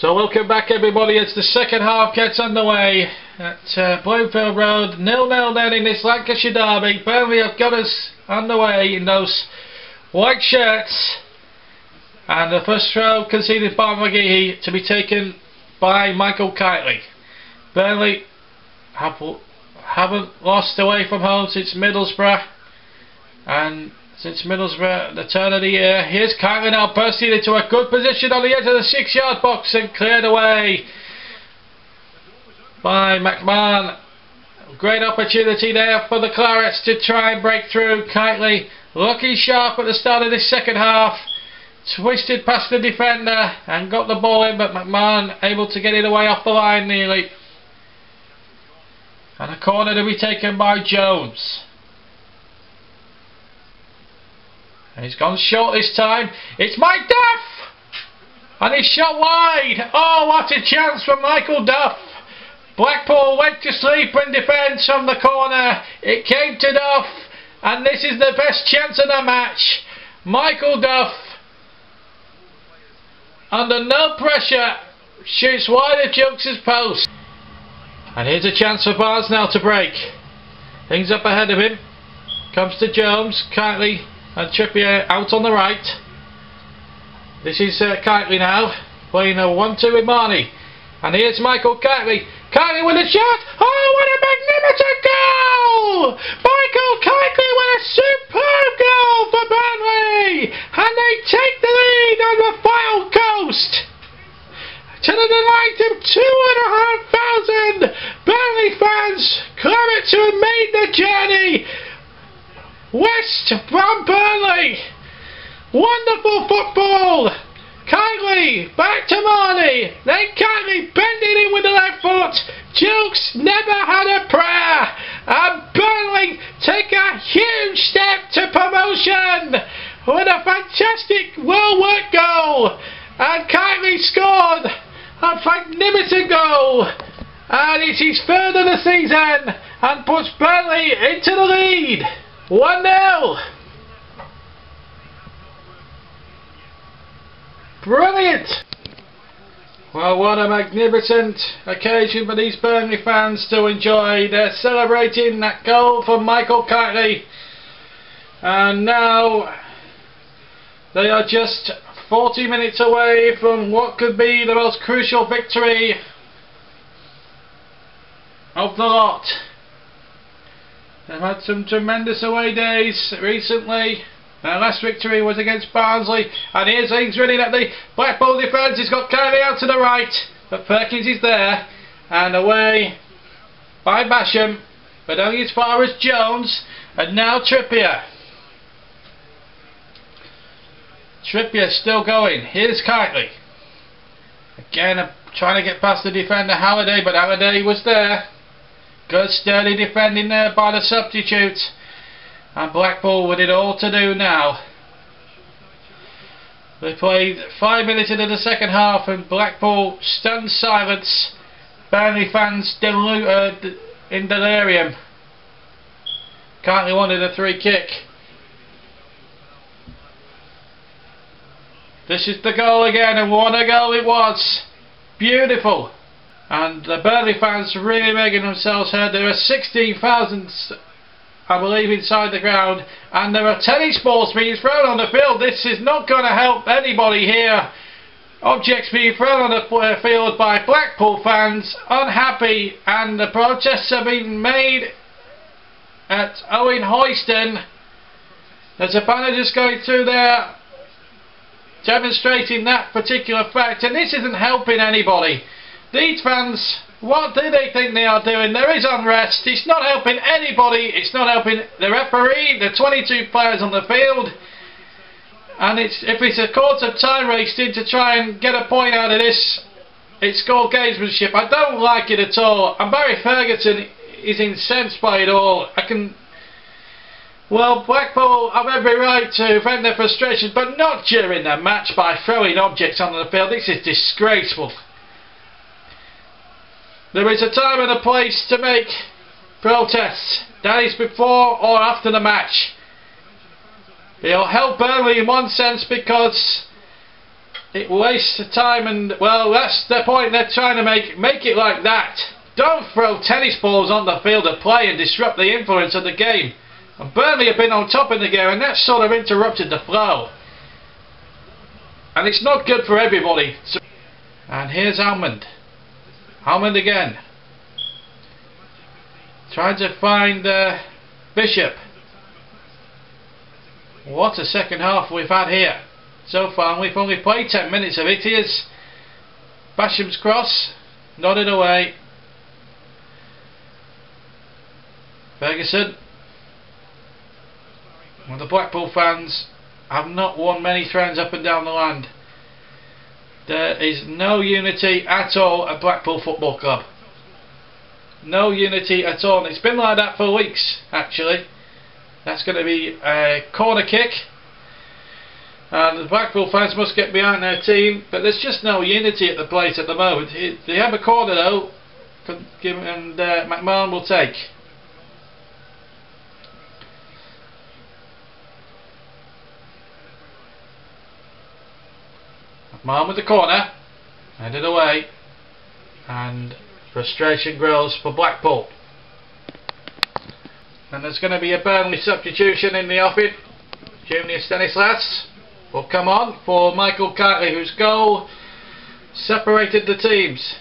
So welcome back everybody as the second half gets underway at uh, Bloomfield Road. Nil-nil then in this Lancashire derby. Burnley have got us underway in those white shirts. And the first throw conceded by McGehee to be taken by Michael Kightly. Burnley have, haven't lost away from home since Middlesbrough. And since Middlesbrough the turn of the year. Here's Kightly now bursting into a good position on the edge of the six yard box and cleared away by McMahon. Great opportunity there for the Clarets to try and break through. Kightly looking sharp at the start of this second half. Twisted past the defender and got the ball in, but McMahon able to get it away off the line nearly. And a corner to be taken by Jones. And he's gone short this time. It's Mike Duff! And he's shot wide. Oh, what a chance for Michael Duff. Blackpool went to sleep in defence from the corner. It came to Duff. And this is the best chance of the match. Michael Duff, under no pressure, shoots wide of Gilks' post. And here's a chance for Barnes now to break. Things up ahead of him. Comes to Jones. Kightly and Trippier out on the right. This is uh, now, playing a 1-2 with Marney And here's Michael Kightly. Kightly with a shot. Oh, what a magnificent goal! Michael Kightly with a superb goal for Burnley. And they take the lead on the Fylde coast. To the delight of two and a half thousand Burnley fans, have made the journey West from Burnley. Wonderful football. Kightly back to Marney. Then Kightly bending in with the left foot. Gilks never had a prayer. And Burnley take a huge step to promotion with a fantastic well worked goal. And Kightly scored a magnificent goal. And it is third of the season and puts Burnley into the lead. 1 0. Brilliant! Well, what a magnificent occasion for these Burnley fans to enjoy. They're celebrating that goal from Michael Kightly. And now they are just 40 minutes away from what could be the most crucial victory of the lot. They've had some tremendous away days recently. Their last victory was against Barnsley. And here's things running at the Blackpool defence. He's got Kennedy out to the right. But Perkins is there. And away by Basham. But only as far as Jones. And now Trippier. Trippier still going. Here's Kightly. Again, trying to get past the defender Halliday. But Halliday was there. Good sturdy defending there by the substitute. And Blackpool with it all to do now. They played five minutes into the second half and Blackpool stunned silence. Burnley fans delu uh, in delirium. Kightly wanted a three kick. This is the goal again and what a goal it was. Beautiful and the Burnley fans really making themselves heard. There are 16,000 I believe inside the ground and there are tennis balls being thrown on the field. This is not going to help anybody here. Objects being thrown on the uh, field by Blackpool fans unhappy and the protests have been made at Owen Oyston. There's a banner just going through there demonstrating that particular fact and this isn't helping anybody. These fans, what do they think they are doing? There is unrest. It's not helping anybody. It's not helping the referee, the 22 players on the field. And it's if it's a court of time wasted to try and get a point out of this, it's called gamesmanship. I don't like it at all. And Barry Ferguson is incensed by it all. I can well, Blackpool have every right to vent their frustration, but not during the match by throwing objects onto the field. This is disgraceful. There is a time and a place to make protests. That is before or after the match. It'll help Burnley in one sense because it wastes time and well that's the point they're trying to make. Make it like that. Don't throw tennis balls on the field of play and disrupt the influence of the game. And Burnley have been on top in the game and that sort of interrupted the flow. And it's not good for everybody. So and here's Almond Almond again trying to find uh, Bishop what a second half we've had here so far we've only played 10 minutes of it. Here's Basham's cross, nodded away. Ferguson. Well, the Blackpool fans have not won many throws up and down the land. There is no unity at all at Blackpool Football Club. No unity at all. And it's been like that for weeks, actually. That's going to be a corner kick. And the Blackpool fans must get behind their team, but there's just no unity at the place at the moment. they have a corner though, and uh, McMahon will take. McMahon with the corner, headed away, and frustration grows for Blackpool. And there's going to be a Burnley substitution in the offing. Junior Stanislas will come on for Michael Kightly whose goal separated the teams.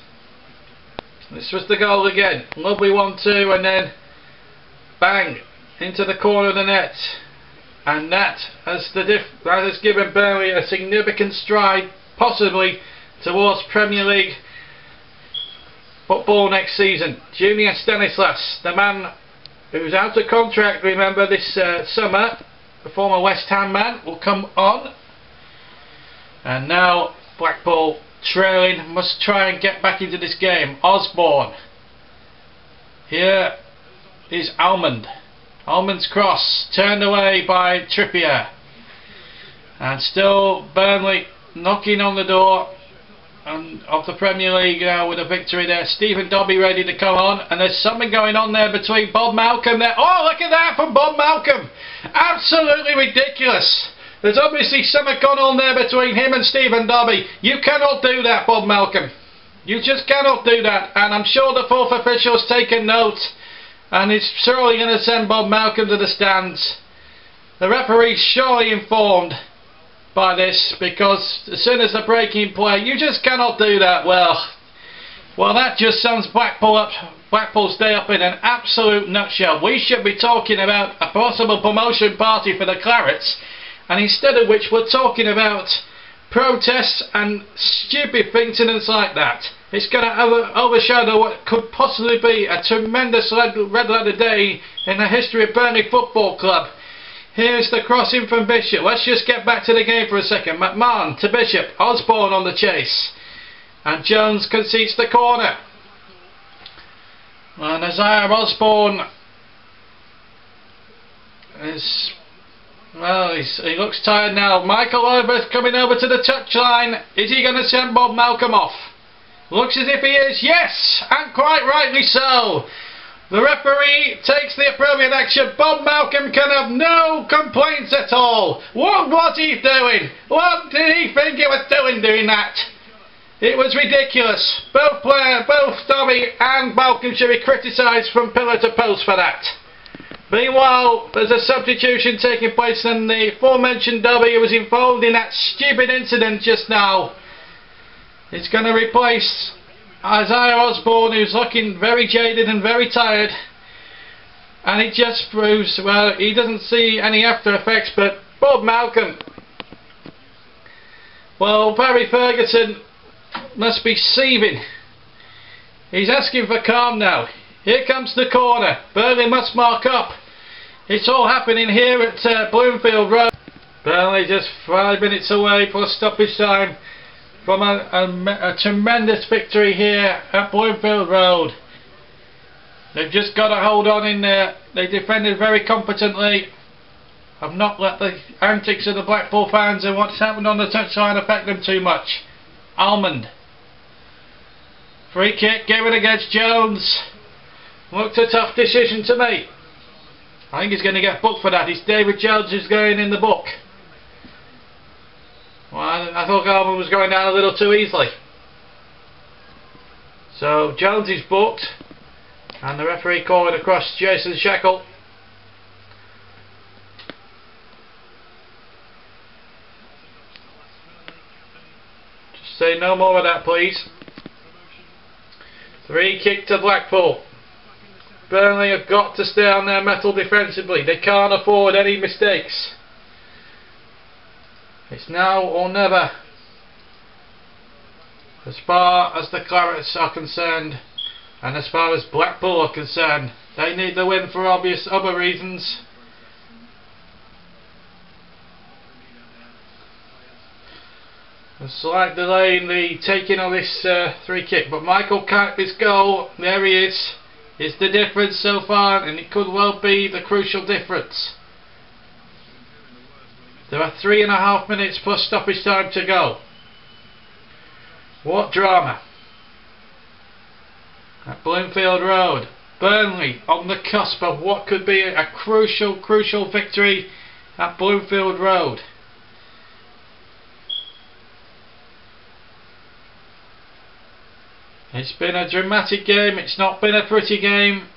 This was the goal again. Lovely 1-2 and then bang into the corner of the net. And that has, the that has given Burnley a significant stride possibly towards Premier League football next season. Junior Stanislas, the man who's out of contract remember this uh, summer the former West Ham man will come on. And now Blackpool trailing must try and get back into this game. Osbourne. Here is Almond. Almond's cross turned away by Trippier. And still Burnley knocking on the door and of the Premier League now with a victory there. Stephen Dobbie ready to come on, and there's something going on there between Bob Malcolm there. Oh, look at that from Bob Malcolm! Absolutely ridiculous. There's obviously something going on there between him and Stephen Dobbie. You cannot do that, Bob Malcolm. You just cannot do that, and I'm sure the fourth official has taken note, and he's surely going to send Bob Malcolm to the stands. The referee's surely informed by this because as soon as the breaking play, you just cannot do that. Well, well, that just sums Blackpool up, Blackpool's day up in an absolute nutshell. We should be talking about a possible promotion party for the Clarets, and instead of which we're talking about protests and stupid incidents like that. It's going to overshadow what could possibly be a tremendous red, red letter day in the history of Burnley Football Club. Here's the crossing from Bishop. Let's just get back to the game for a second. McMahon to Bishop. Osbourne on the chase. And Jones concedes the corner. And Isaiah Osbourne is well, he looks tired now. Michael Oliver coming over to the touchline. Is he going to send Bob Malcolm off? Looks as if he is. Yes, and quite rightly so. The referee takes the appropriate action. Bob Malcolm can have no complaints at all. What was he doing? What did he think he was doing doing that? It was ridiculous. Both player, both Dobbie and Malcolm should be criticised from pillar to post for that. Meanwhile, there's a substitution taking place and the aforementioned who was involved in that stupid incident just now. It's going to replace Isaiah Osbourne, who's looking very jaded and very tired. And it just proves, well, he doesn't see any after effects, but Bob Malcolm. Well, Barry Ferguson must be seething. He's asking for calm now. Here comes the corner. Burnley must mark up. It's all happening here at uh, Bloomfield Road. Burnley just five minutes away for stoppage time from a, a, a tremendous victory here at Bloomfield Road. They've just got to hold on in there. They defended very competently. I've not let the antics of the Blackpool fans and what's happened on the touchline affect them too much. Almond. Free kick given against Jones. Looked a tough decision to me. I think he's going to get booked for that. It's David Jones who's going in the book. Well, I thought Garman was going down a little too easily. So Jones is booked and the referee called across Jason Shackell. Just say no more of that please. Three kick to Blackpool. Burnley have got to stay on their metal defensively. They can't afford any mistakes. It's now or never. As far as the Clarets are concerned, and as far as Blackpool are concerned, they need the win for obvious other reasons. A slight delay in the taking of this uh, free kick, but Michael Kirkby's goal, there he is, is the difference so far, and it could well be the crucial difference. There are three and a half minutes plus stoppage time to go. What drama. At Bloomfield Road. Burnley on the cusp of what could be a crucial, crucial victory at Bloomfield Road. It's been a dramatic game, it's not been a pretty game,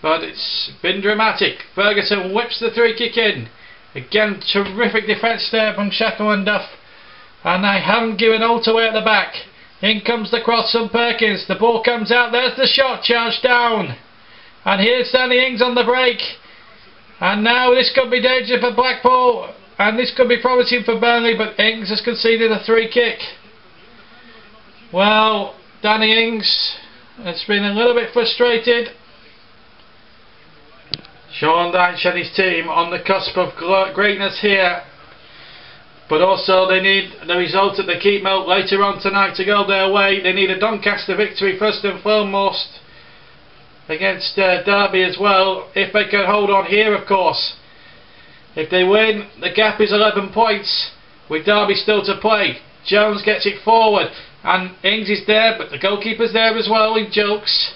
but it's been dramatic. Ferguson whips the three kick in. Again, terrific defence there from Shackell and Duff. And they haven't given all away at the back. In comes the cross from Perkins. The ball comes out. There's the shot charged down. And here's Danny Ings on the break. And now this could be danger for Blackpool. And this could be promising for Burnley. But Ings has conceded a free kick. Well, Danny Ings has been a little bit frustrated. Sean Dyche and his team on the cusp of greatness here. But also they need the result at the keep Keepmoat later on tonight to go their way. They need a Doncaster victory first and foremost against uh, Derby as well. If they can hold on here of course. If they win, the gap is 11 points with Derby still to play. Jones gets it forward and Ings is there but the goalkeeper's there as well in jokes.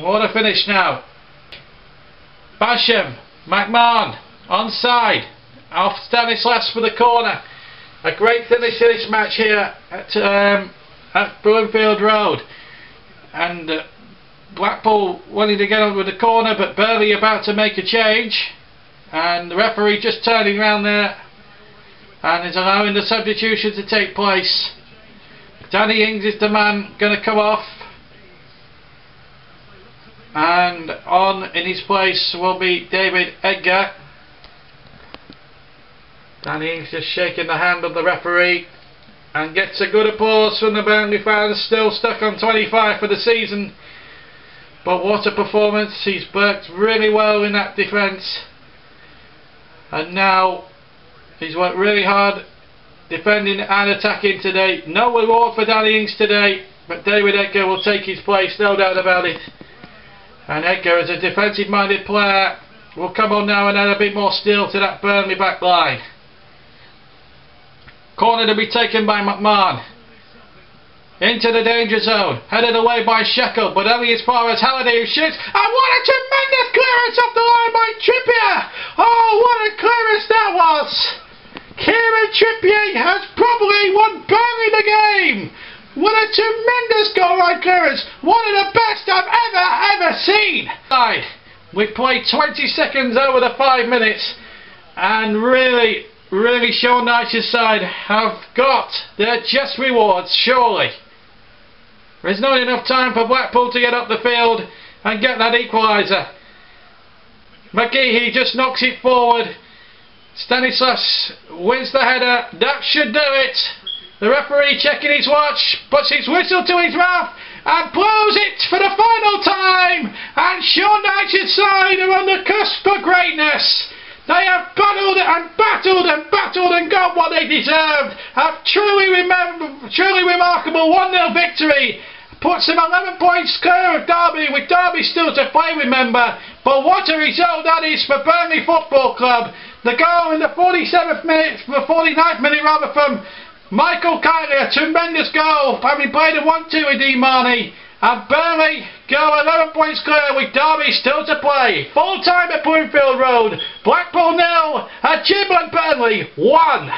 What a finish now. Basham, McMahon, onside, off Stanislas for the corner. A great finish to this match here at, um, at Bloomfield Road. And uh, Blackpool wanting to get on with the corner, but Burnley about to make a change. And the referee just turning around there and is allowing the substitution to take place. Danny Ings is the man going to come off and on in his place will be David Edgar. Danny Ings just shaking the hand of the referee and gets a good applause from the Burnley fans. Still stuck on 25 for the season. But what a performance. He's worked really well in that defence. And now he's worked really hard defending and attacking today. No reward for Danny Ings today but David Edgar will take his place no doubt about it and Edgar, as a defensive minded player, will come on now and add a bit more steel to that Burnley back line. Corner to be taken by McMahon. Into the danger zone. Headed away by Shackell, but only as far as Halliday who shoots. And what a tremendous clearance off the line by Trippier! Oh, what a clearance that was! Kieran Trippier has probably won Burnley the game! What a tremendous goal line clearance! One of the best I've ever, ever seen! We played 20 seconds over the 5 minutes and really, really Sean Dyche's side have got their just rewards, surely. There's not enough time for Blackpool to get up the field and get that equaliser. McGeehee just knocks it forward. Stanislas wins the header. That should do it. The referee checking his watch, puts his whistle to his mouth and blows it for the final time. And Sean Dyche's side are on the cusp of greatness. They have battled and battled and battled and got what they deserved. A truly, truly remarkable 1-0 victory. Puts them 11 points clear of Derby, with Derby still to play, remember. But what a result that is for Burnley Football Club. The goal in the 47th minute, the 49th minute rather, from Michael Kightly, a tremendous goal, having played a 1-2 with Marney. And Burnley go 11 points clear with Derby still to play. Full time at Bloomfield Road. Blackpool nil, Achievement Burnley 1.